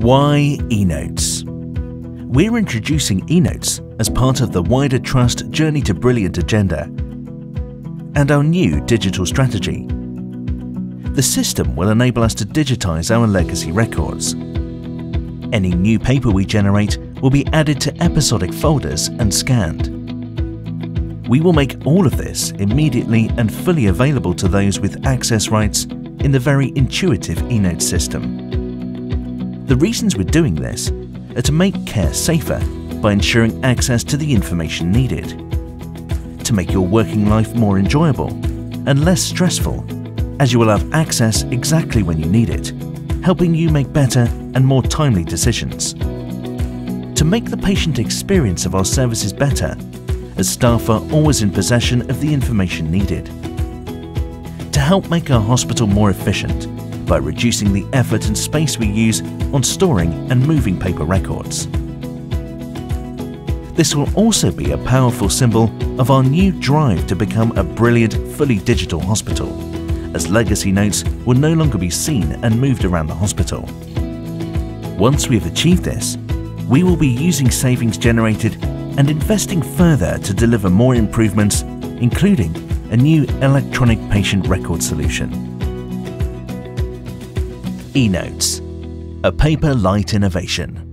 Why eNotes? We're introducing eNotes as part of the wider Trust Journey to Brilliant agenda and our new digital strategy. The system will enable us to digitize our legacy records. Any new paper we generate will be added to episodic folders and scanned. We will make all of this immediately and fully available to those with access rights in the very intuitive eNote system. The reasons we're doing this are to make care safer by ensuring access to the information needed, to make your working life more enjoyable and less stressful, as you will have access exactly when you need it, helping you make better and more timely decisions. To make the patient experience of our services better, as staff are always in possession of the information needed. To help make our hospital more efficient, by reducing the effort and space we use on storing and moving paper records. This will also be a powerful symbol of our new drive to become a brilliant, fully digital hospital, as legacy notes will no longer be seen and moved around the hospital. Once we have achieved this, we will be using savings generated and investing further to deliver more improvements, including a new electronic patient record solution eNotes, a paper light innovation.